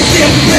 Yeah.